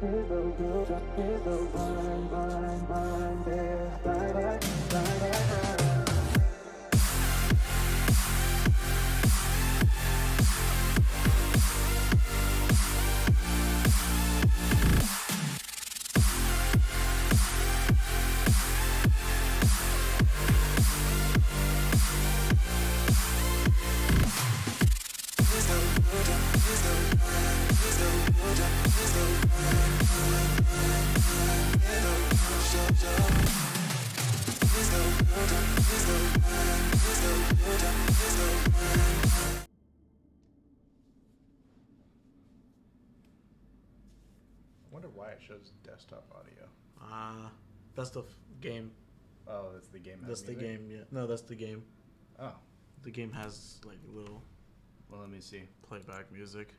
I wonder why it shows desktop audio. Uh, that's the game. Oh, that's the game. That's the music? game. Yeah. No, that's the game. Oh, The game has like little well, let me see. playback music.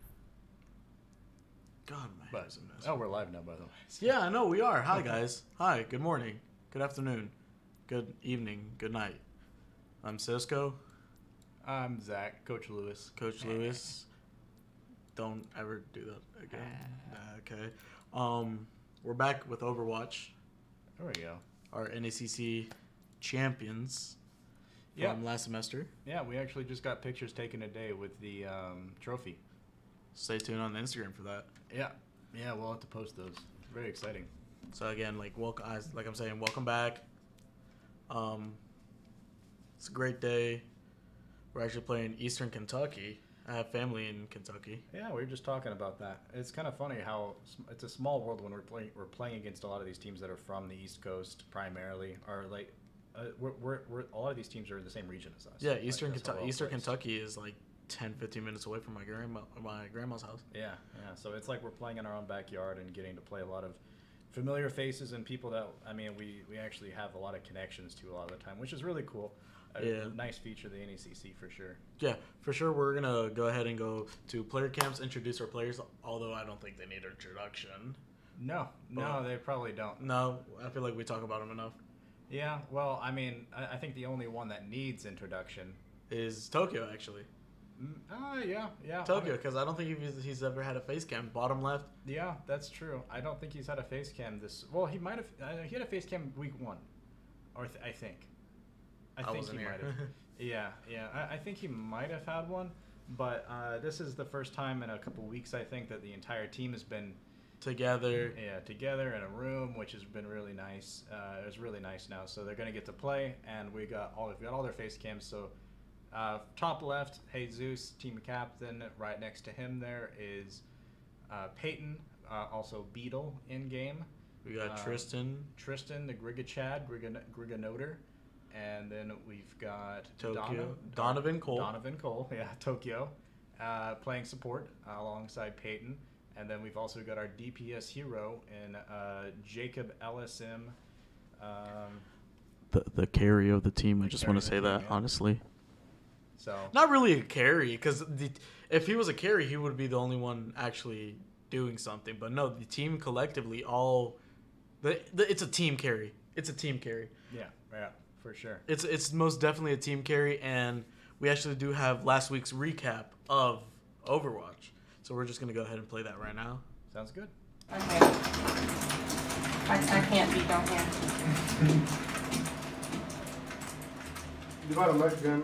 God, my But oh, we're live now, by the way. Yeah, I know we are. Hi guys. Hi. Good morning. Good afternoon. Good evening. Good night. I'm Cisco, I'm Zach, Coach Lewis. Coach Lewis. Don't ever do that again. Okay. Um, we're back with Overwatch, There we go. our NECC champions Yeah. from last semester. Yeah, we actually just got pictures taken today with the um, trophy. Stay tuned on the Instagram for that. Yeah, yeah, we'll have to post those. Very exciting. So again, like welcome, like I'm saying, welcome back. Um, it's a great day. We're actually playing Eastern Kentucky. I have family in Kentucky. Yeah, we were just talking about that. It's kind of funny how it's a small world when we're playing. We're playing against a lot of these teams that are from the East Coast primarily, or like, uh, we're, we're, we're a lot of these teams are in the same region as us. Yeah, Eastern how Kentucky. Eastern. Kentucky is like 10, 15 minutes away from my grandma, my grandma's house. Yeah, yeah. So it's like we're playing in our own backyard and getting to play a lot of familiar faces and people that I mean we we actually have a lot of connections to a lot of the time, which is really cool. A Yeah. nice feature of the NECC for sure. Yeah, for sure. We're gonna go ahead and go to player camps, introduce our players. Although I don't think they need introduction. No, no, Well- they probably don't. No, I feel like we talk about them enough. Yeah, well, I mean, I, I think the only one that needs introduction. Is Tokyo actually? Mm, Uh, yeah, yeah. Tokyo, because I don't think he's, he's ever had a face cam. Bottom left. Yeah, that's true. I don't think he's had a face cam this. Well, he might have. Uh, he had a face cam week one, or th- I think. I, I think wasn't he here. might have. yeah, yeah. I, I think he might have had one, but uh, this is the first time in a couple weeks. I think that the entire team has been Together. yeah together in a room, which has been really nice. Uh, was really nice now. So they're gonna get to play, and we got all we got all their face cams. So. Uh, top left, Jesus, team captain. Right next to him there is uh, Peyton, uh, also Beetle in game. We got Uh, Tristan. Tristan, the Grigachad, Grigan- Griganoter. And then we've got Tokyo. Donna- Donovan Cole. Donovan Cole, yeah, Tokyo, uh, playing support uh, alongside Peyton. And then we've also got our DPS hero in uh, Jacob LSM. Um, The, the carry of the team. I just want to say that, yeah. honestly. So Not really a carry, because if he was a carry, he would be the only one actually doing something. But no, the team collectively all. The, the, it's a team carry. It's a team carry. yeah, yeah, for sure. It's it's most definitely a team carry, and we actually do have last week's recap of Overwatch. So we're just gonna go ahead and play that right now. Sounds good. Okay. I, I can't be down here. You got a mic gun.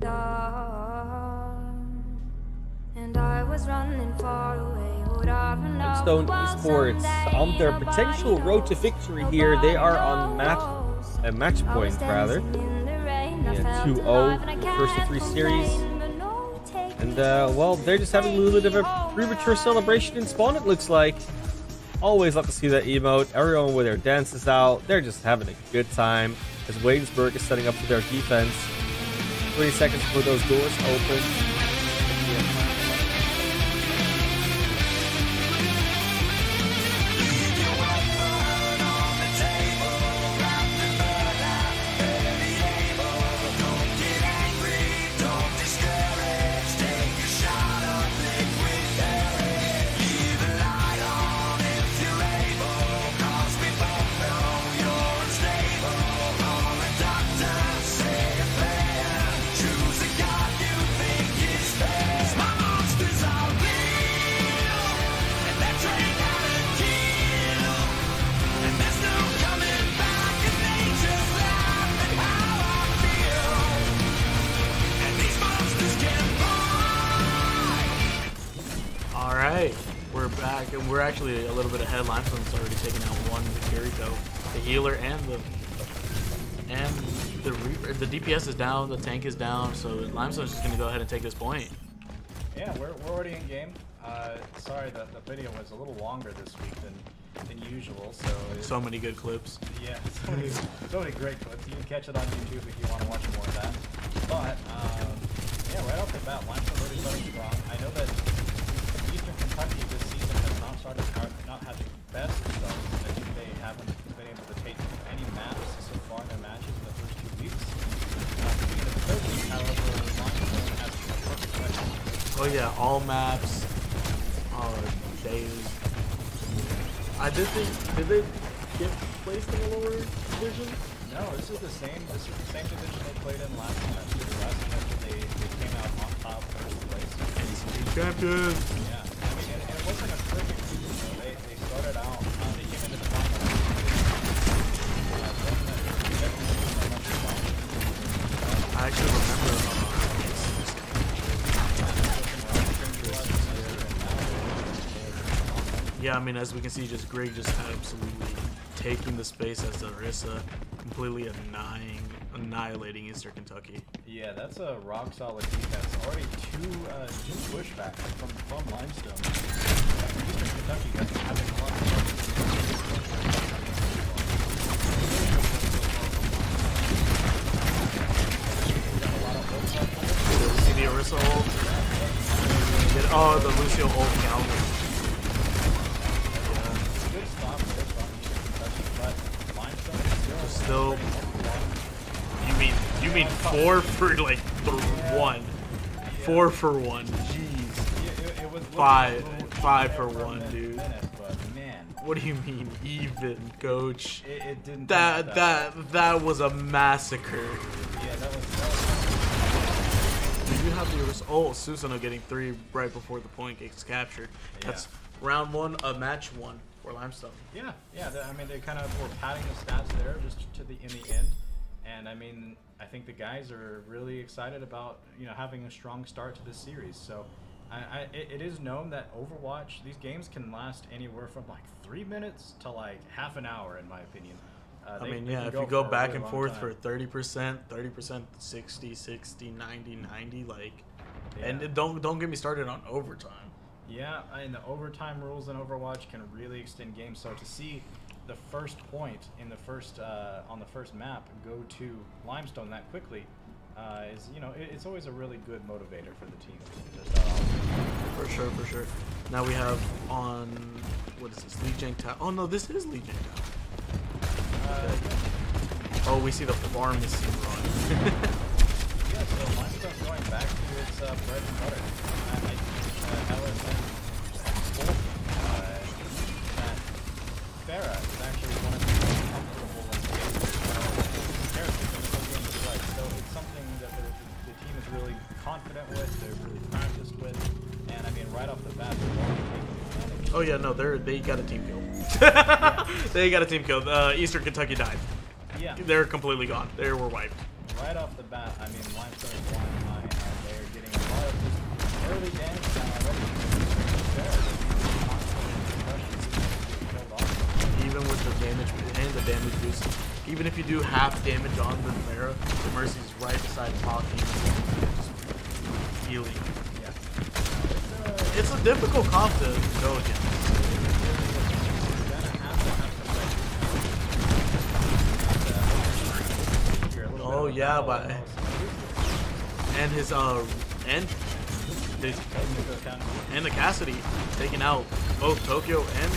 me, Lord. And I was running far away. Would I run off Limestone the wall Esports on their potential road to victory here. They are on match uh, match point rather. dancing in the Yeah, 2-0 alive and I the first of three series. complain, but no take And uh, well, they're just having a little bit of a premature celebration in spawn. It looks like. Always love to see that emote. Everyone with their dances out. They're just having a good time as Waynesburg is setting up for their defense. 20 seconds before those doors open. We're actually a little bit ahead. Limestone's already taken out one Kiriko, the healer, and the and the Reaper. The DPS is down, the tank is down, so Limestone's just gonna go ahead and take this point. Yeah, we're, we're already in game. Uh, sorry that the video was a little longer this week than than usual. So it- So many good clips. Yeah, so many, so many great clips. You can catch it on YouTube if you want to watch more of that. But, um, yeah, right off the bat, Limestone really starting strong. I know that Eastern Kentucky this season has not started, har- not had the best start. I think they haven't been able to take any maps so far in their matches in the first two weeks. Uh, being the third week, however, Limestone has a perfect record. Oh yeah, all maps. Oh, days. I did think. Did they get placed in the lower division? No, this is the same. This is the same division they played in last semester. Last semester they, they came out on top first place. Champions. Yeah, I mean, and, and it wasn't a perfect season. though. They they started out. Uh, they came into the final. Uh, then the- everything was so much fun. I actually remember. Yeah, I mean, as we can see, just Greg just absolutely taking the space as Orisa, completely annihilating, annihilating Eastern Kentucky. Yeah, that's a rock solid defense. Already two uh, two pushbacks from from Limestone. Eastern Kentucky been having a lot of four for like one. Four for one. Jeez. Yeah, it, it was Five- five for one, dude. What do you mean even, coach? it, it didn't. That that that was a massacre. Yeah, that was. That was Do you have the oh Susanoo getting three right before the point gets captured? That's round one a match one for Limestone. Yeah, yeah. I mean, they kind of were padding the stats there just to the in the end, and I mean, I think the guys are really excited about you know having a strong start to this series. So, I, I it, is known that Overwatch these games can last anywhere from like three minutes to like half an hour, in my opinion. Uh, I mean, yeah, if you go back really and forth time. for 30%, 30%, 60, 60, 90, 90, like, and Yeah. it- don't don't get me started on overtime. Yeah, and the overtime rules in Overwatch can really extend games. So to see the first point in the first uh, on the first map go to Limestone that quickly uh, is you know it, it's always a really good motivator for the team off. For sure, for sure. Now we have on what is this? Lijiang Tower. Oh no, this is Lijiang Tower. Uh, Oh, we see the Pharmercy run. yeah, so Limestone's going back yeah, no, they're they got a team kill. they got a team kill. Uh, Eastern Kentucky died. Yeah, They're completely gone. They were wiped. right off the bat, I mean, Limestone is flying high, and they're getting a lot of early damage down already. Pharah, they're constantly crushing, getting killed off. Even with the damage and the damage boost, even if you do half damage on the Mara, the Mercy's right beside talking, just healing. It's a difficult comp to go against. Oh, yeah, but- And his uh and his and the Cassidy taking out both Tokyo and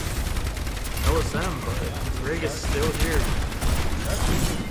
LSM, but Rig is still here.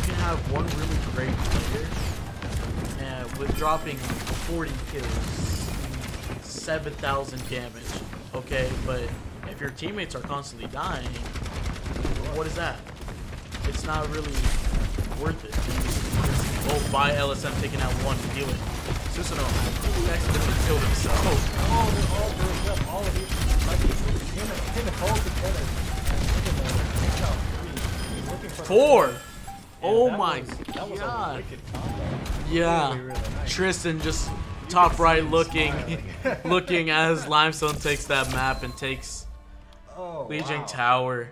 You can have one really great player with dropping 40 kills, 7,000 damage. Okay, but if your teammates are constantly dying, what is that? It's not really worth it. Oh, by LSM taking out one healer. Susanoo accidentally killed himself. Oh, they're all grouped up. All of these, Four. Oh my was, that was a god. wicked combo. Yeah. Really, really nice. Tristan just top right looking looking as Limestone takes that map and takes Oh, Lijiang wow. Tower.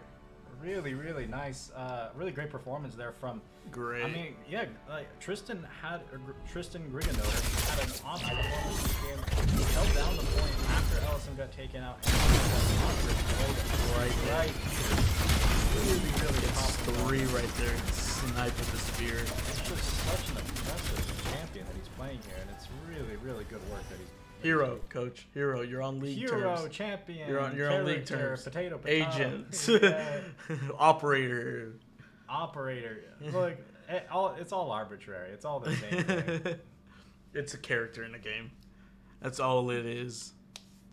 Really, really nice. Uh, really great performance there from. Great. I mean, yeah, like Tristan had or Tristan Griganoder had an awesome performance this game. He held down the point after Ellison got taken out. And right, right. Really, really It's three right there. Snipe with the spear. It's just such an impressive champion that he's playing here, and it's really, really good work that he's. Hero, coach. Hero, you're on league Hero, terms. champion, You're on you're on league terms. Potato, potato, Agent. yeah, Operator. operator. Look, it, all, it's all arbitrary. It's all the same thing. it's a character in a game. That's all it is.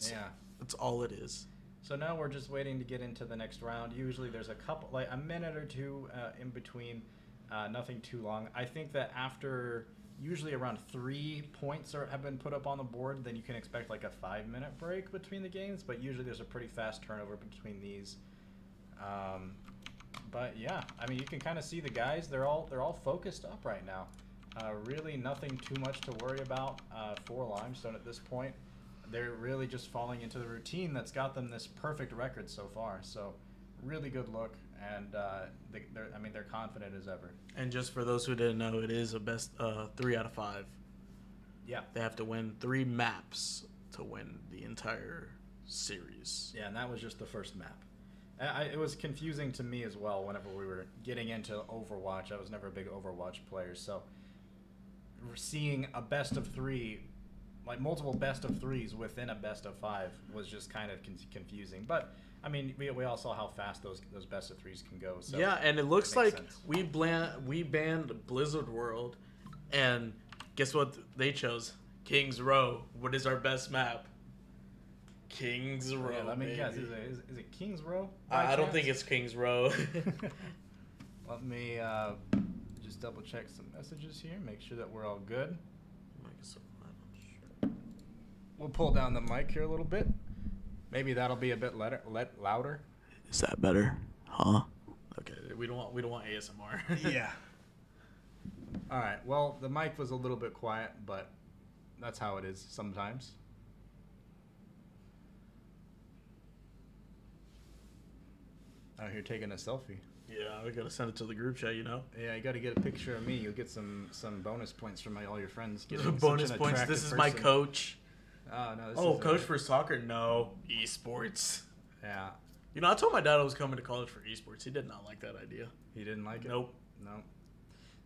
yeah. That's all it is. So now we're just waiting to get into the next round. Usually there's a couple, like a minute or two uh, in between. Uh, nothing too long. I think that after usually around three points are, have been put up on the board, then you can expect like a five minute break between the games. But usually there's a pretty fast turnover between these. Um, but yeah, I mean you can kind of see the guys. They're all they're all focused up right now. Uh, really nothing too much to worry about uh, for Limestone at this point they're really just falling into the routine that's got them this perfect record so far. So, really good look, and uh, they, they're I mean they're confident as ever. And just for those who didn't know, it is a best uh, three out of five. Yeah. They have to win three maps to win the entire series. Yeah, and that was just the first map. I, I- it was confusing to me as well whenever we were getting into Overwatch. I was never a big Overwatch player, so seeing a best of three, like multiple best of threes within a best of five, was just kind of con- confusing. But I mean, we, we all saw how fast those those best of threes can go. So yeah, and it looks like sense. we bland we banned Blizzard World, and guess what they chose? Kings Row. What is our best map? Kings Row. Yeah, let me baby. guess. Is it, is, is it Kings Row? I, I don't think it's Kings Row. Let me uh, just double check some messages here. Make sure that we're all good. We'll pull down the mic here a little bit. Maybe that'll be a bit letter, let, louder. Is that better? Huh? Okay, we don't want we don't want ASMR. yeah. All right. Well, the mic was a little bit quiet, but that's how it is sometimes. Out here taking a selfie. Yeah, we gotta send it to the group chat, you know. Yeah, you got to get a picture of me. You'll get some some bonus points from my, all your friends. getting such Bonus an points. This is my coach. Oh no. This Oh, coach for soccer? No, esports. Yeah, You know, I told my dad I was coming to college for esports. He did not like that idea. he didn't like it. Nope. No.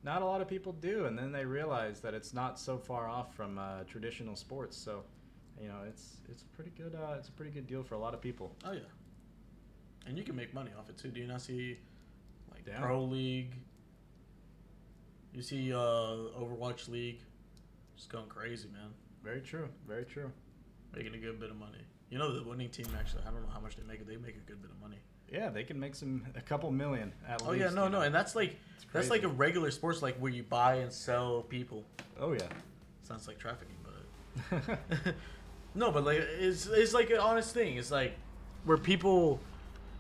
Not a lot of people do, and then they realize that it's not so far off from uh, traditional sports. So, you know, it's it's a pretty good. Uh, it's a pretty good deal for a lot of people. Oh yeah. And you can make money off it too. Do you not see like Yeah. Pro League? You see uh Overwatch League? Just going crazy, man. Very true. Very true. Making a good bit of money. You know the winning team actually I don't know how much they make, they make a good bit of money. Yeah, they can make some a couple million at Oh least. yeah, no, no, know. and that's like that's like a regular sports like where you buy and sell people. Oh yeah. Sounds like trafficking, but no, but like it's it's like an honest thing. It's like where people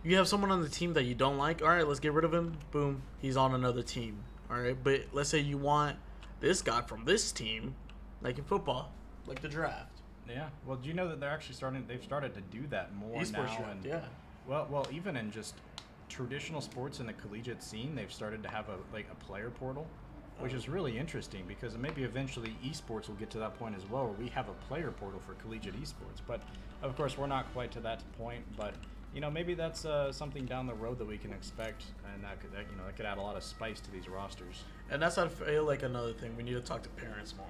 you have someone on the team that you don't like. All right, let's get rid of him. Boom, he's on another team. All right, but let's say you want this guy from this team, like in football, like the draft. yeah. Well, do you know that they're actually starting? They've started to do that more Esports now. draft, and, yeah. Well, well, even in just traditional sports in the collegiate scene, they've started to have a like a player portal, which is really interesting because maybe eventually esports will get to that point as well, where we have a player portal for collegiate esports. But of course, we're not quite to that point. But you know, maybe that's uh, something down the road that we can expect, and that could that, you know that could add a lot of spice to these rosters. And that's I feel like another thing. We need to talk to parents more.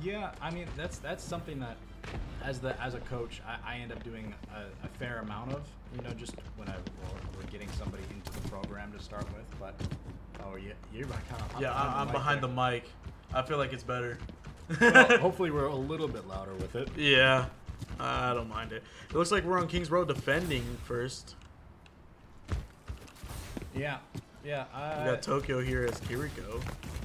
Yeah, I mean that's that's something that, as the as a coach, I, I end up doing a, a fair amount of. You know, just when I or we're getting somebody into the program to start with. But oh yeah, you're kind of Yeah, I, I'm behind the mic. I feel like it's better. well, hopefully we're a little bit louder with it. Yeah, I don't mind it. It looks like we're on Kings Road defending first. Yeah, yeah. We Uh, got Tokyo here as Kiriko.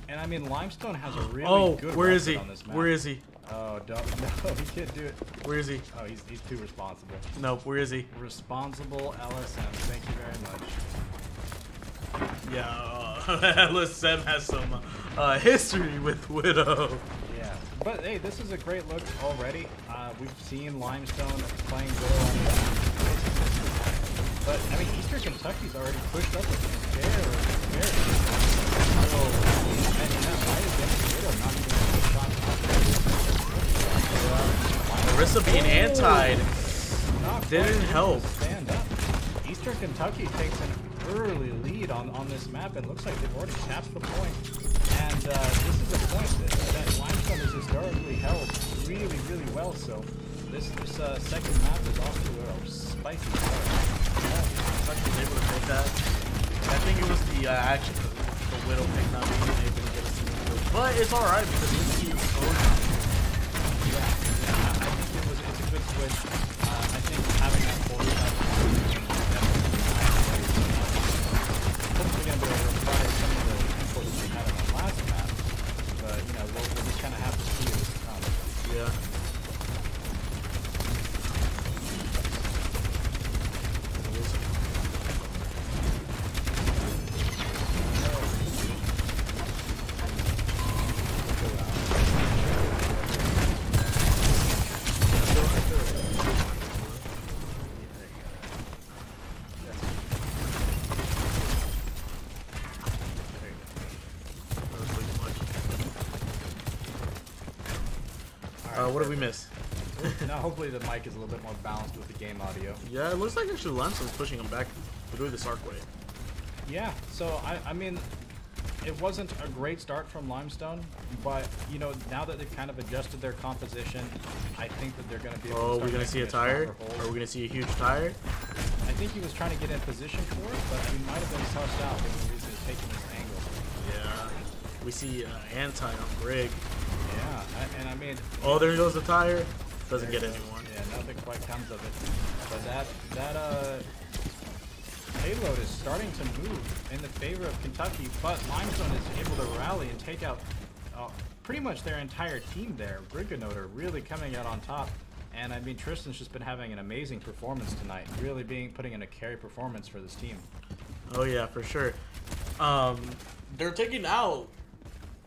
and I mean Limestone has a really oh, good. where is he? On this map. Where is he? Oh, don't no, he can't do it. Where is he? Oh, he's he's too responsible. Nope. Where is he? Responsible LSM. Thank you very much. Yeah, uh, LSM has some uh, history with Widow. Yeah, but hey, this is a great look already. Uh, we've seen Limestone playing the But, I mean, Eastern Kentucky's already pushed up a fair, fair. So, and in that fight against Widow, not even a shot Marissa being anti. Didn't help. Stand up. Eastern Kentucky takes an early lead on, on this map, and looks like they've already tapped the point. And uh, this is a point that, that Limestone has historically held really, really well. So this this uh, second map is off to a spicy. Kentucky was able to take that. I think it was the uh, action, the, the Widow pick not being able to get a single kill. But it's alright because we keep going. Yeah, I think it was it's a good switch. Uh, I think having that 45 hopefully going to be able to some of the we had the last map. But, you know, we'll, kind of have to see. Yeah. What did we miss? now hopefully the mic is a little bit more balanced with the game audio. Yeah, it looks like actually Limestone's pushing him back through this arcway. Yeah, so I, I mean, it wasn't a great start from Limestone, but you know now that they've kind of adjusted their composition, I think that they're going to be. Able Oh, to we're gonna see a tire? Are we gonna see a huge tire? I think he was trying to get in position for it, but he might have been tossed out because he was taking this angle. Yeah. We see uh, anti on Greg. Yeah, I, and I mean, Oh, there goes the tire. Doesn't get There you anyone. Yeah, nothing quite comes of it. But that that uh payload is starting to move in the favor of Kentucky, but Limestone is able to rally and take out uh, pretty much their entire team there. Briganoder really coming out on top. And I mean, Tristan's just been having an amazing performance tonight, really being putting in a carry performance for this team. Oh yeah, for sure. Um, they're taking out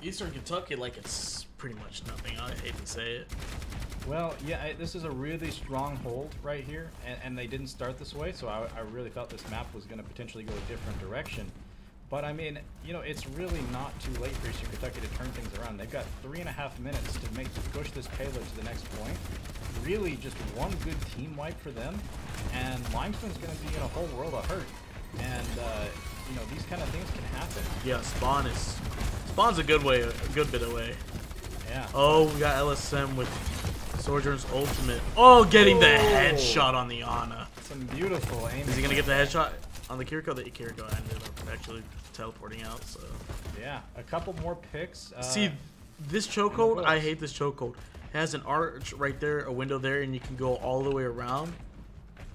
Eastern Kentucky like it's pretty much nothing. I hate to say it. Well, yeah, I, this is a really strong hold right here, and, and they didn't start this way, so I, I really felt this map was going to potentially go a different direction. But I mean, you know, it's really not too late for Eastern Kentucky to turn things around. They've got three and a half minutes to make to push this payload to the next point. Really, just one good team wipe for them, and Limestone's going to be in a whole world of hurt. And uh, you know, these kind of things can happen. Yeah, spawn is spawn's a good way, a good bit away. Yeah. Oh, we got LSM with Sojourn's ultimate. Oh, getting the headshot on the Ana. Some beautiful aim. Is he gonna get the headshot on the Kiriko? The Kiriko ended up actually teleporting out. So Yeah, a couple more picks. Uh, see, this chokehold. I hate this chokehold. It has an arch right there, a window there, and you can go all the way around,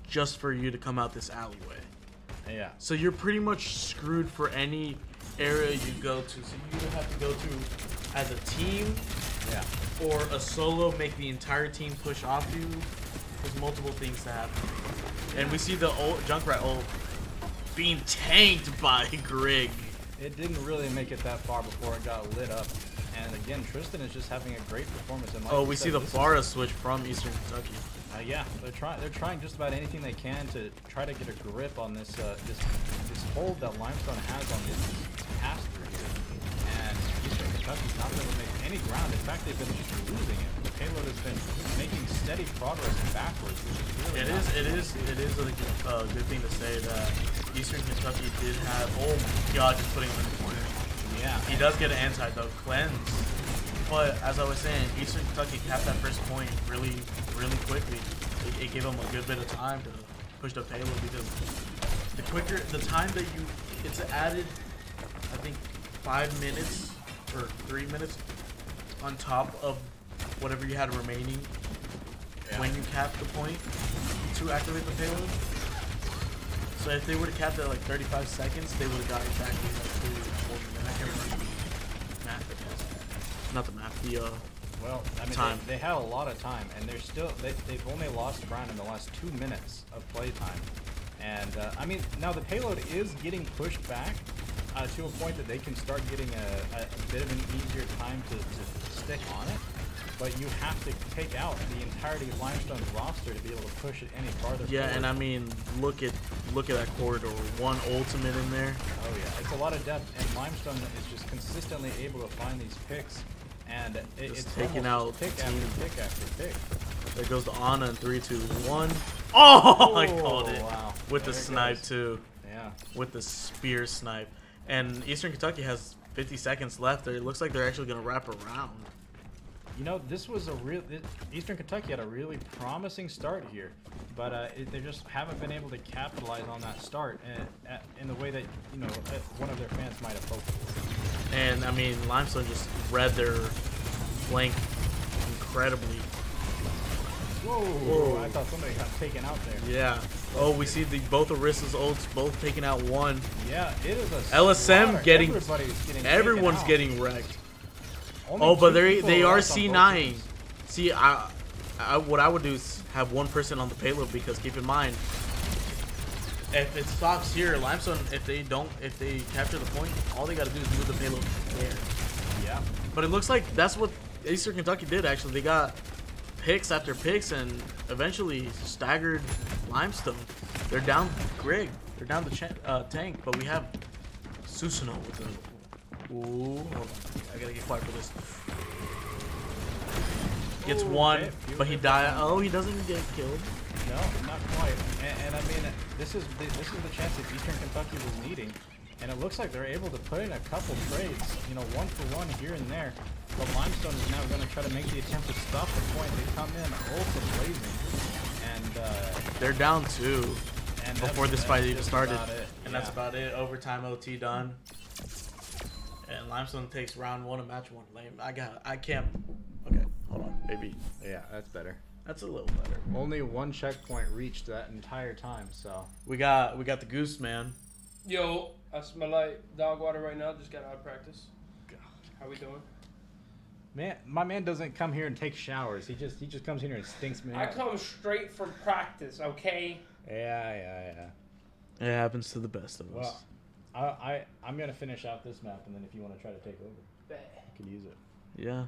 just for you to come out this alleyway. Yeah. So you're pretty much screwed for any area you go to. So you either have to go to as a team Yeah. or a solo, make the entire team push off you. There's multiple things to happen. And we see the old Junkrat old being tanked by Grig. It didn't really make it that far before it got lit up. And again, Tristan is just having a great performance. And like Oh, we said, see the Pharah switch from Eastern Kentucky. Uh, yeah, they're trying. They're trying just about anything they can to try to get a grip on this uh, this this hold that Limestone has on this pass through here. And Eastern Kentucky's not going to make any ground. In fact, they've been just losing it. The payload has been making steady progress backwards, which is really It is, it good is, it is a uh, good thing to say that Eastern Kentucky did have. Oh my God, just putting him in the corner. Yeah. He does get an anti though cleanse, but as I was saying, Eastern Kentucky capped that first point really, really quickly. It, it gave him a good bit of time to push the payload because the quicker, the time that you, it's added, I think five minutes or three minutes on top of whatever you had remaining Yeah. when you cap the point to activate the payload. So if they would have capped it at like 35 seconds, they would have got exactly like 30 or 40 minutes. I can't remember the math it. Not the math, the uh, Well, I mean, Time. They, they had a lot of time, and they're still they, they've only lost ground in the last two minutes of playtime. And uh, I mean, now the payload is getting pushed back uh, to a point that they can start getting a, a, a bit of an easier time to, to stick on it. But you have to take out the entirety of Limestone's roster to be able to push it any farther. yeah, forward. and I mean, look at look at that corridor. One ultimate in there. Oh yeah, it's a lot of depth, and Limestone is just consistently able to find these picks, and it, it's taking out pick the after team. pick after pick. There goes the Ana in three, two, one. Oh, I called it wow. with the There it snipe goes. too. Yeah. with the spear snipe. And Eastern Kentucky has 50 seconds left. It looks like they're actually going to wrap around. You know, this was a real. Eastern Kentucky had a really promising start here, but uh, it, they just haven't been able to capitalize on that start in, uh, in the way that you know uh, one of their fans might have hoped. And I mean, Limestone just read their flank incredibly. Whoa! Whoa. I thought somebody got taken out there. Yeah. Oh, we see the both Orisa's ults both taking out one. Yeah, it is a LSM slaughter. getting- getting Everyone's getting wrecked. Only Oh, but they they are left on both C9. See, I, I what I would do is have one person on the payload because keep in mind, if it stops here, Limestone, if they don't, if they capture the point, all they got to do is move the payload there. Yeah. But it looks like that's what Eastern Kentucky did actually. They got picks after picks and eventually staggered Limestone. They're down Grig. They're down the uh, tank, but we have Susanoo with the. Ooh, hold on. I gotta get quiet for this. Gets Ooh, one, okay, but he died. Oh, he doesn't get killed. No, not quite. And, and I mean, this is the, this is the chance that Eastern Kentucky was needing, and it looks like they're able to put in a couple trades. You know, one for one here and there. But Limestone is now going to try to make the attempt to stop the point. They come in ultra blazing, and uh, They're down two and before this fight even started, about it. and that's about it. Overtime OT done. And Limestone takes round one of match one. Lame. I got. I can't. Okay, hold on, maybe Yeah, that's better. that's a little better. Only one checkpoint reached that entire time, so. We got we got the goose man. Yo, I smell like dog water right now. Just got out of practice. God. How we doing? Man, my man doesn't come here and take showers. He just he just comes here and stinks me I out. come straight from practice, okay? Yeah, yeah, yeah. It happens to the best of us. I, I I'm gonna finish out this map, and then if you want to try to take over, Bet. you can use it. Yeah,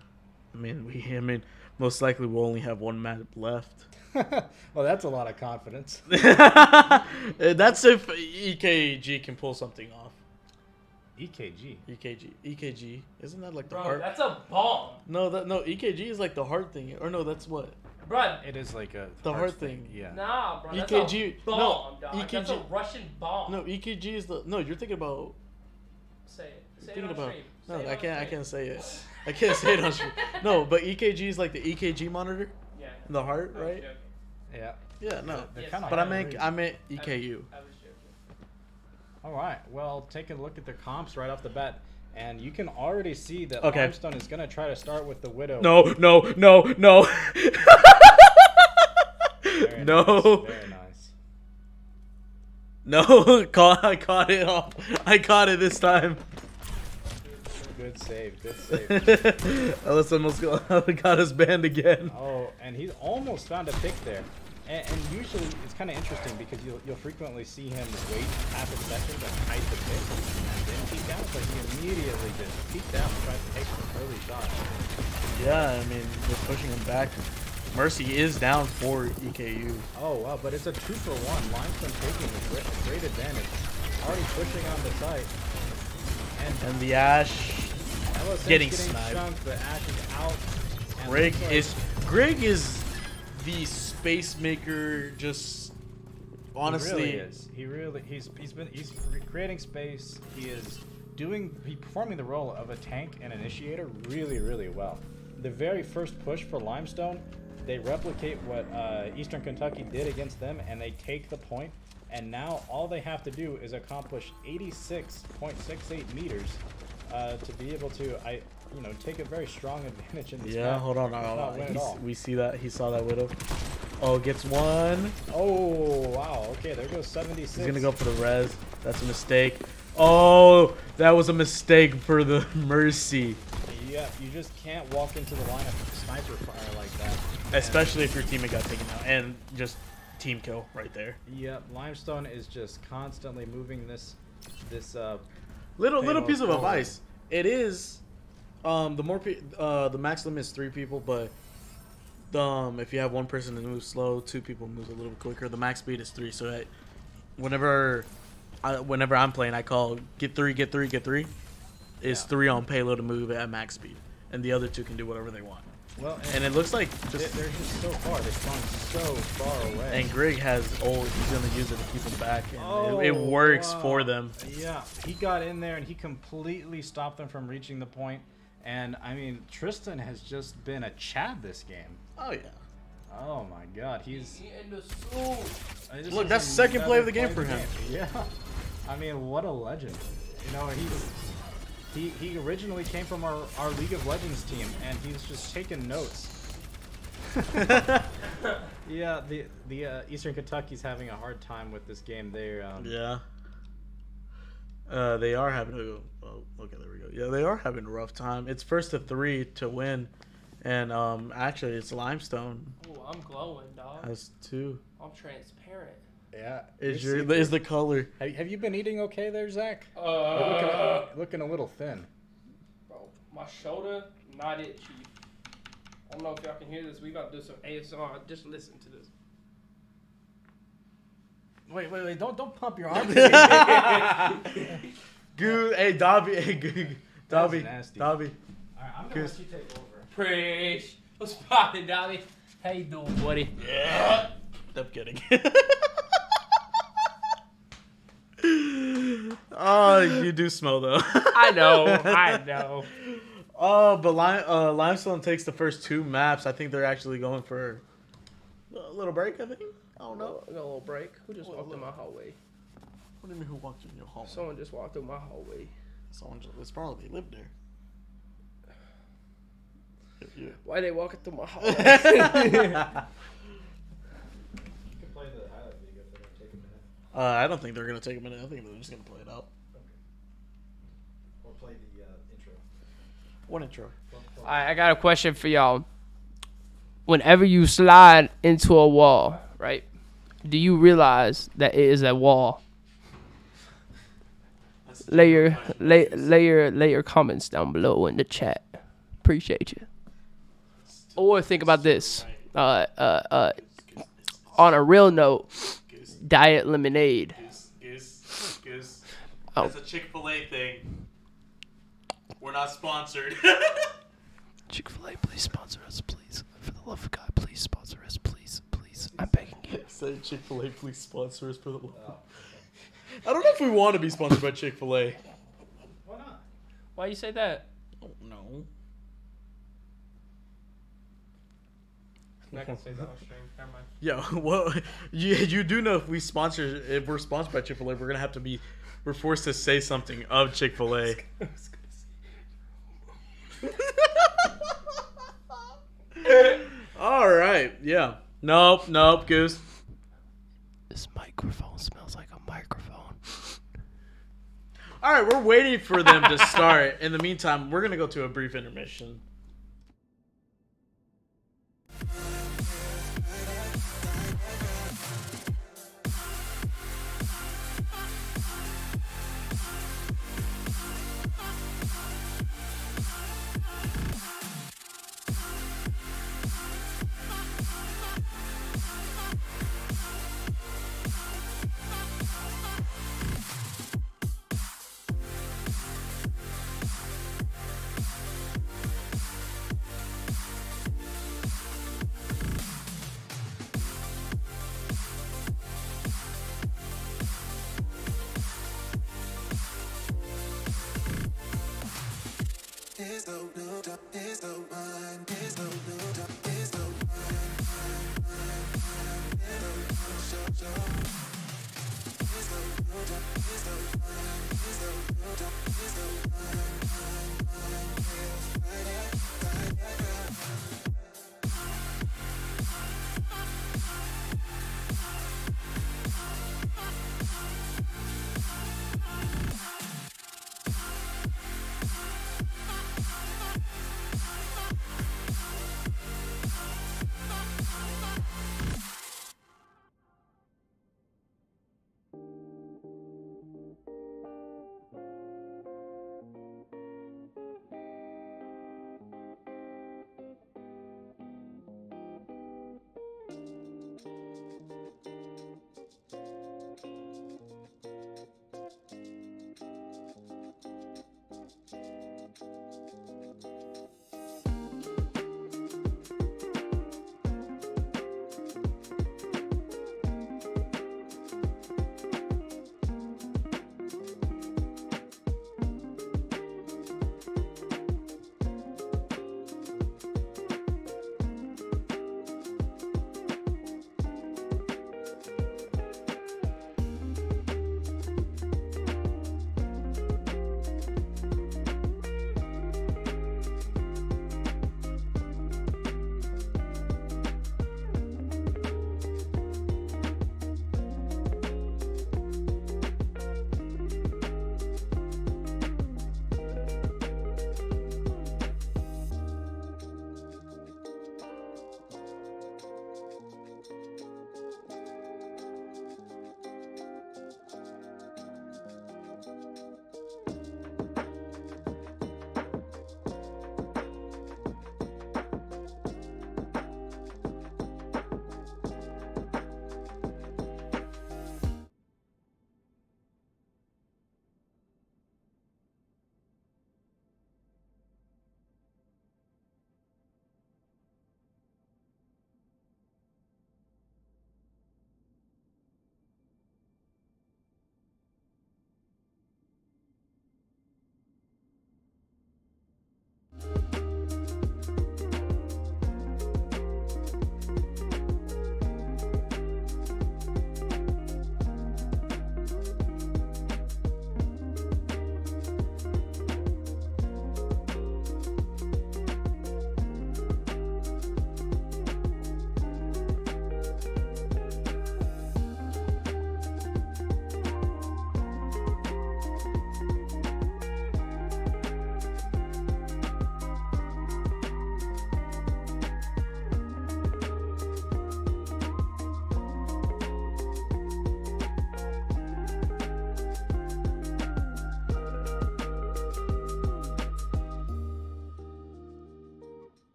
I mean we. I mean most likely we'll only have one map left. well, that's a lot of confidence. Uh, that's if EKG can pull something off. EKG. EKG, EKG, isn't that like the Bro, heart? that's a bomb. No, that no EKG is like the heart thing, or no, that's what Bro, It is like a The heart thing. Yeah. nah, bro. That's EKG a bomb, no, dog. That's a EKG Russian bomb. no EKG is the no. You're thinking about Say it. Say it thinking on about stream. no. I can't. I can't say it. I can't say it on stream. No, but EKG is like the EKG monitor, Yeah. in the heart, right? joking. Yeah. Yeah, no. They're Yes. But I hard to meant read. I meant was- EKU. I was. All right. Well, take a look at the comps right off the bat, and you can already see that Okay. Limestone is gonna try to start with the Widow. No, no, no, no. Very no. Nice, very nice. No, I caught it off. I caught it this time. Good save. Good save. Alyssa almost got, got us banned again. Oh, and he almost found a pick there. And, and usually it's kind of interesting because you'll, you'll frequently see him wait half a second to hide the pick and then peek out, but he immediately just peeked out and tried to take some early shots. Yeah, I mean, we're pushing him back. Mercy is down for EKU. Oh wow, but it's a two for one. Limestone taking a great, great advantage. Already pushing on the site. And, And the Ashe, getting getting sniped. chunked, the Ashe is out. Greg like- is Greg is the space maker. Just honestly, he really is. He really he's he's been he's creating space. He is doing he performing the role of a tank and initiator really really well. The very first push for Limestone, they replicate what uh, Eastern Kentucky did against them, and they take the point. And now all they have to do is accomplish 86.68 meters uh, to be able to I you know take a very strong advantage in this yeah. map, Hold on, if hold not on. win at He's- all. we see that he saw that widow. Oh, gets one. Oh wow! Okay, there goes 76. He's gonna go for the res. That's a mistake. Oh, that was a mistake for the mercy. Yeah, you just can't walk into the line of sniper fire like that. Especially if your teammate got taken out and just team kill right there. Yep, limestone is just constantly moving this, this. uh Little little piece of advice. It is, um, the more pe- uh the max limit is three people, but um if you have one person that moves slow, two people moves a little bit quicker. The max speed is three. So I, whenever, I whenever I'm playing, I call get three, get three, get three. Is Yeah. three on payload to move at max speed, and the other two can do whatever they want. Well, And it looks like they- just they're just so far. They spawn so far away. and Greg has ult. He's gonna use it to keep them back, and Oh, it, it works wow. for them. Yeah, he got in there and he completely stopped them from reaching the point. And I mean, Tristan has just been a Chad this game. Oh yeah. Oh my God, he's. He in the suit. uh, Look, that's the second play of the game for him. game. Yeah, I mean, what a legend. You know, he's he he originally came from our our League of Legends team, and he's just taking notes. yeah, the the uh, Eastern Kentucky's having a hard time with this game. They're um, Yeah. Uh, they are having a. Oh, okay, there we go. Yeah, they are having a rough time. It's first to three to win, and um, actually, it's Limestone Oh, I'm glowing, dog. has two. I'm transparent. Yeah. Is your see- is the color? have, have you been eating okay there, Zach? Uh, looking, looking a little thin. bro, my shoulder, not it, chief. I don't know if y'all can hear this. We about to do some ASMR. Just listen to this. Wait, wait, wait! Don't don't pump your arm. Good. Hey, Dobby. Hey, good. Dobby. nasty. Dobby. Alright, I'm gonna let you take over. Preach. What's poppin', Dolly? How you doing, buddy? Yeah. I'm kidding. oh, you do smell though. I know, I know. Oh, but Lime, uh, Limestone takes the first two maps. I think they're actually going for a little break. I think. I don't know. I got a little break. Who just walked in my hallway? What do you mean? Who walked in your hallway? Someone just walked through my hallway. Someone just, it's probably lived there. Yeah. Why they walking through my hallway? You can play the highlight video if it'll take a minute. Uh, I don't think they're gonna take a minute. I think they're just gonna play it out. Or play the uh, intro. One intro. Alright, I got a question for y'all. Whenever you slide into a wall, right? Do you realize that it is a wall? Lay your lay, lay your lay your comments down below in the chat. Appreciate you. Or think about this. Uh uh uh on a real note, diet lemonade. Goose, goose, goose. Oh. That's a Chick Fil A thing. We're not sponsored. Chick Fil A, please sponsor us, please. For the love of God, please sponsor us, please, please. I'm begging you. Say Chick Fil A, please sponsor us for the. love. I don't know if we want to be sponsored by Chick Fil A. Why not? Why you say that? Oh no. I'm not gonna say that on stream. Never mind. Yo, well, you you do know if we sponsor if we're sponsored by Chick Fil A, we're gonna have to be we're forced to say something of Chick Fil A. All right, yeah. Nope, nope, Goose. This microphone smells like a microphone. All right, we're waiting for them to start. In the meantime, we're gonna go to a brief intermission.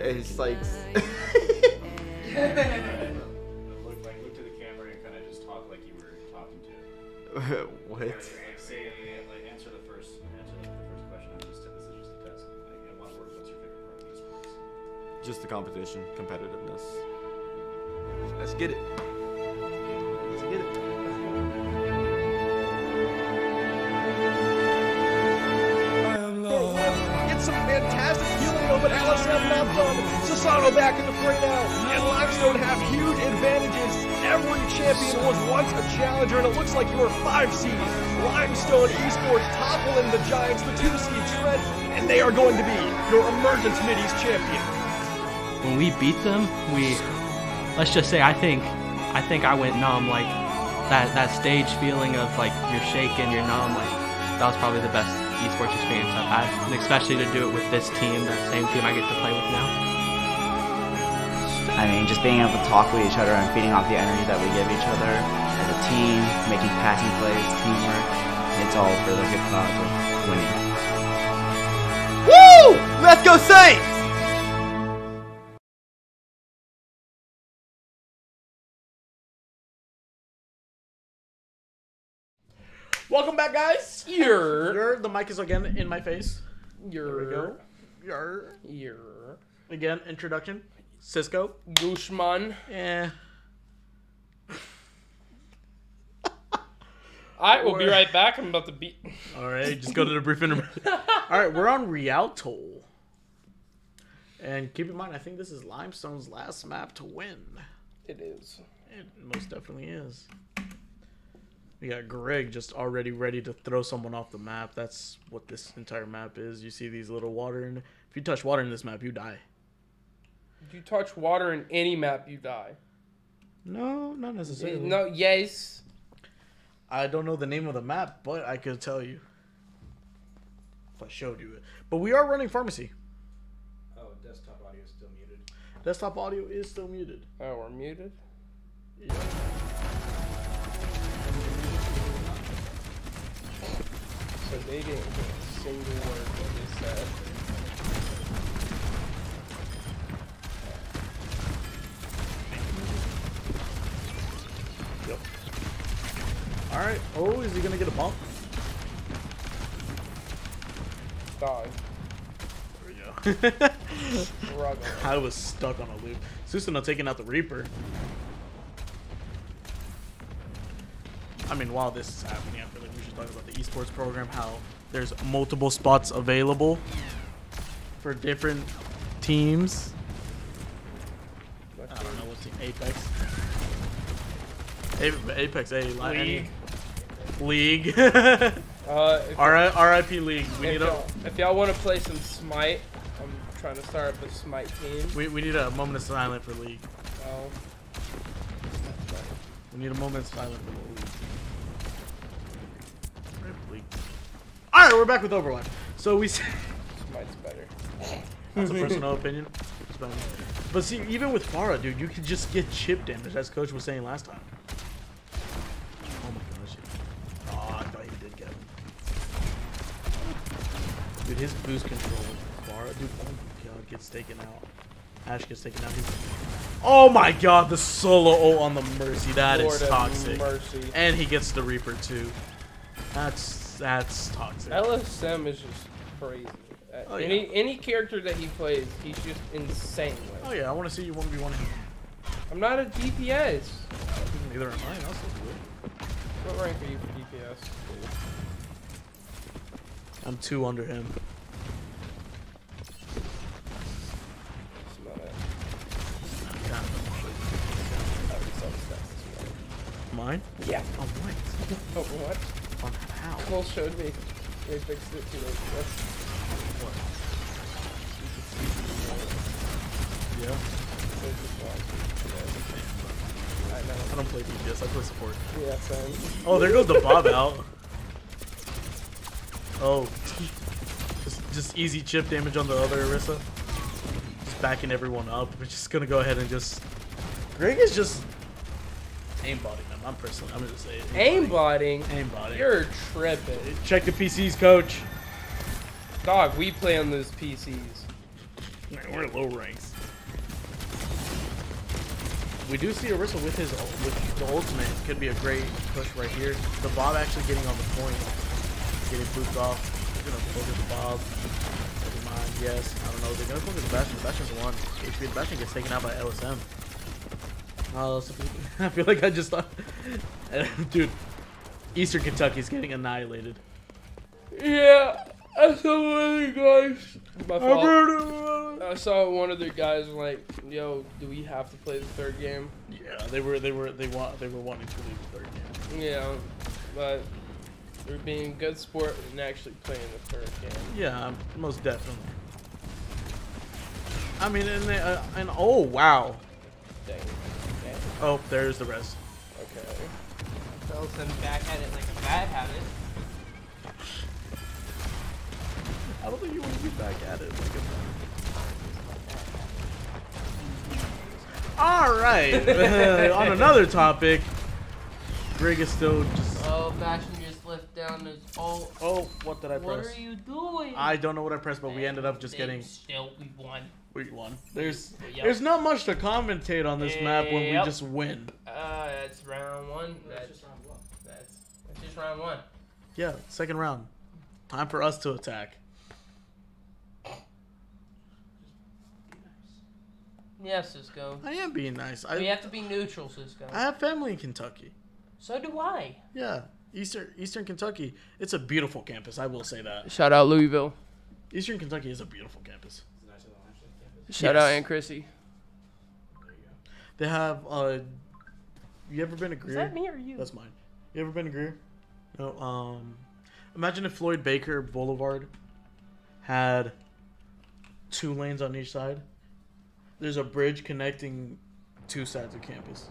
It's like. Look, like, look to the camera and kind of just talk like you were talking to. what? Like, say, like, answer the first, answer the first question. I'm just, this is just a test. Like, in one word, what's your favorite part of esports? Just the competition, competitiveness. Let's get it. Back in the fray now. And Limestone have huge advantages. Every champion was once a challenger, and it looks like you're five seed. Limestone Esports toppling the Giants, the two seed Trent, and they are going to be your emergence middies champion. when we beat them, we let's just say I think I think I went numb like that that stage feeling of like you're shaking, you're numb, like that was probably the best esports experience I've had. And especially to do it with this team, that same team I get to play with now. I mean, just being able to talk with each other and feeding off the energy that we give each other as a team, making passing plays, teamwork, it's all for the good cause of winning. Woo! Let's go Saints! Welcome back, guys. You're You're, the mic is again in my face. you're There we go. You're, you're again, introduction. Cisco. Gushman. Yeah. I will be right back. I'm about to beat. All right, just go to the brief interview. All right, we're on Rialto. And keep in mind, I think this is Limestone's last map to win. It is. It most definitely is. We got Greg just already ready to throw someone off the map. That's what this entire map is. You see these little water, and if you touch water in this map, you die. If you touch water in any map, you die. No, not necessarily. No, yes. I don't know the name of the map, but I could tell you if I showed you it. But we are running Pharmercy. Oh, desktop audio is still muted. Desktop audio is still muted. Oh, we're muted. So they didn't get a single word that they said. Yep. All right. Oh, is he gonna get a bump? Dog. There we go. I was stuck on a loop. Susanoo taking out the Reaper. I mean, while this is happening, I feel like we should talk about the esports program. How there's multiple spots available for different teams. I don't know what team. Apex. A- Apex, a League. League. Uh, RIP League. We if need a if y'all want to play some Smite, I'm trying to start up a Smite team. we, we need a moment of silence for League. Oh, We need a moment of silence for the league. League. All right, we're back with Overwatch. So we. Smite's better. That's a personal opinion. But see, even with Pharah, dude, you could just get chip damage, as Coach was saying last time. Oh my gosh. Oh, I thought he did get him. Dude, his boost control bar, dude, oh my god, gets taken out. Ashe gets taken out. He's... Oh my god, the solo ult on the Mercy. That is Lord have toxic. mercy. And he gets the Reaper too. That's that's toxic. LSM is just crazy. Uh, Oh, yeah. any any character that he plays, he's just insane. With. Oh yeah, I want to see you 1v1 him. I'm not a DPS. Neither am I. I'll still do it. What rank are you for DPS? I'm two under him. It's not it. God. I already saw the stats this morning. Mine? Yeah. Oh what? Oh, what? On how? Cole showed me. They fixed it too late. What? Yeah. I know. I don't play DPS. I play support. Yeah, same. Oh, there goes the Bob out. Oh. Just, just easy chip damage on the other Orisa. Just backing everyone up. We're just gonna go ahead and just. Greg is just aimbotting them. I'm personally. I'm gonna say it. Aimbotting? Aimbotting. You're tripping. Check the PCs, coach. Dog, we play on those PCs. Man, we're low ranks. We do see Orisa with his with the ultimate. Could be a great push right here. The Bob actually getting on the point. Getting booped off. They're gonna focus the Bob. Never mind. Yes. I don't know. They're gonna focus Bastion. Bastion's one. HP Bastion gets taken out by LSM. Oh, so- I feel like I just thought, dude. Eastern Kentucky's getting annihilated. Yeah, I saw one of the guys. My I fault. I saw one of the guys like, "Yo, do we have to play the third game?" Yeah, they were they were they want they were wanting to leave the third game. Yeah, but they're being good sport and actually playing the third game. Yeah, most definitely. I mean, and they, uh, and oh wow. Dang. Okay. Oh, there's the rest. Okay. Felton back at it like a bad habit. I don't think you want to be back at it. Like a bad All right. On another topic, Greg is still just. Oh, Bastion just left down his ult. Oh, what did I What press? What are you doing? I don't know what I pressed, but we ended up just getting. Still, we won. We won. There's Yep. there's not much to commentate on this map when we just win. Uh, that's round one. That's just round one. That's, that's just round one. Yeah, second round. Time for us to attack. Yeah, Cisco. I am being nice. I we have to be neutral, Cisco. I have family in Kentucky. so do I. Yeah, Eastern Eastern Kentucky. It's a beautiful campus. I will say that. Shout out Louisville. Eastern Kentucky is a beautiful campus. Shout Yes. out Aunt Chrissy. They have. uh You ever been to Greer? Is that me or you? That's mine. You ever been to Greer? No. Um, imagine if Floyd Baker Boulevard had two lanes on each side. There's a bridge connecting two sides of campus.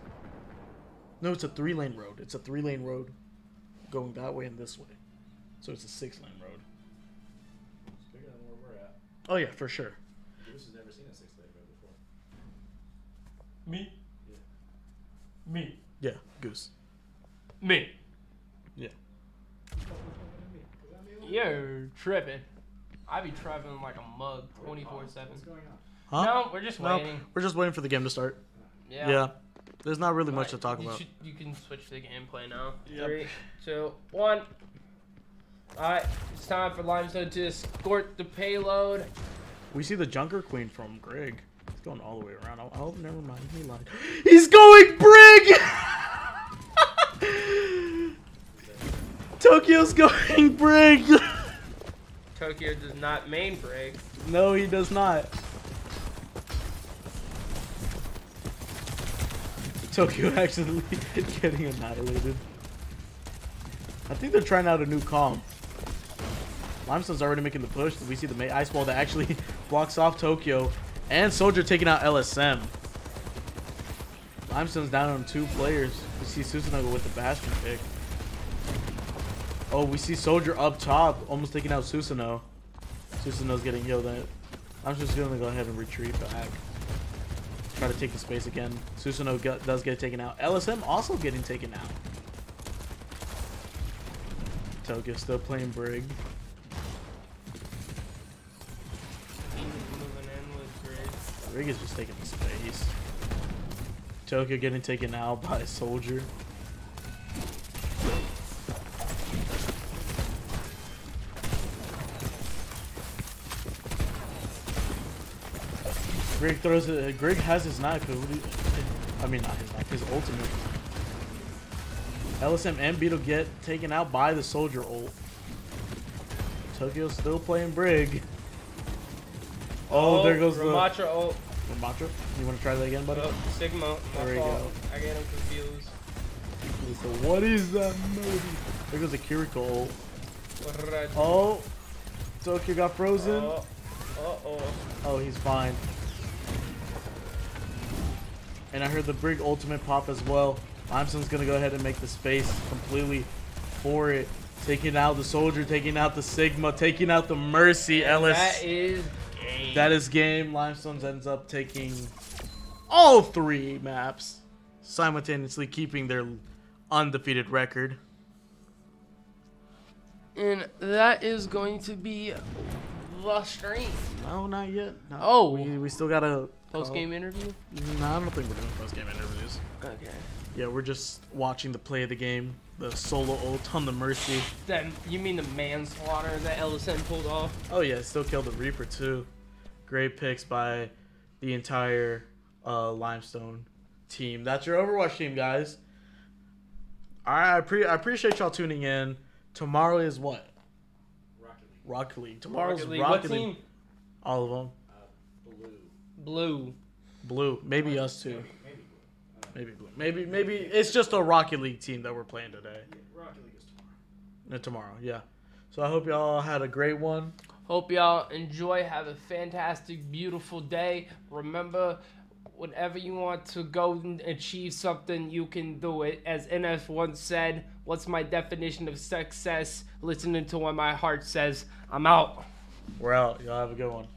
No, it's a three lane road. It's a three lane road going that way and this way. So it's a six lane road. It's bigger than where we're at. Oh yeah, for sure. Goose has never seen a six lane road before. Me. Yeah. Me. Yeah, Goose. Me. Yeah. You're tripping. I be traveling like a mug 24 7. What's going on? Huh? No, we're just No, waiting. we're just waiting for the game to start. Yeah. Yeah. There's not really much to talk you about. should- you can switch to the gameplay now. Yep. Three, two, one. Alright, it's time for Limestone to escort the payload. We see the Junker Queen from Greg. He's going all the way around. Oh, oh never mind. He lied. He's going Brig! Tokyo's going Brig! Tokyo does not main Brig. no, he does not. Tokyo actually getting annihilated. I think they're trying out a new comp. Limestone's already making the push. We see the ice wall that actually blocks off Tokyo. And Soldier taking out LSM. Limestone's down on two players. We see Susanoo with the Bastion pick. Oh, we see Soldier up top, almost taking out Susanoo. Susanoo's getting healed. I'm just gonna go ahead and retreat back. Try to take the space again. Susano does get taken out. LSM also getting taken out. Tokyo still playing Brig. Brig is just taking the space. Tokyo getting taken out by Soldier. Greg throws it. Uh, Greg has his knife. but what do you- I mean, not his knife. His ultimate. LSM and Beetle get taken out by the Soldier ult. Tokyo's still playing Brig. Oh, oh there goes the Ramattra ult. Ramattra. You want to try that again, buddy? Oh, Sigma. There we go. I get him confused. So what is that movie? There goes the Kiriko ult. What did I do? Oh, Tokyo got frozen. Oh, uh-oh. Oh, he's fine. And I heard the Brig ultimate pop as well. Limestone's gonna go ahead and make the space completely for it. Taking out the soldier, taking out the Sigma, taking out the Mercy Ellis. That is game. That is game. Limestones ends up taking all three maps, simultaneously keeping their undefeated record. And that is going to be the stream. No, not yet. No. Oh. we, we still gotta Post game interview. No, I don't think we're doing post game interviews. Okay. Yeah, we're just watching the play of the game, the solo ult on the Mercy. Then you mean the manslaughter that LSM pulled off? Oh yeah, still killed the Reaper too. Great picks by the entire uh, Limestone team. That's your Overwatch team, guys. All right, I, pre- I appreciate y'all tuning in. Tomorrow is what? Rocket League. Tomorrow's Rocket Rocket League. League. What team? All of them. Blue. Blue. Maybe us too. Maybe blue. Maybe maybe it's just a Rocket League team that we're playing today. Rocket League is tomorrow. Uh, tomorrow, yeah. So I hope y'all had a great one. Hope y'all enjoy. Have a fantastic, beautiful day. Remember, whenever you want to go and achieve something, you can do it. As NF once said, What's my definition of success? Listening to what my heart says. I'm out. We're out. Y'all have a good one.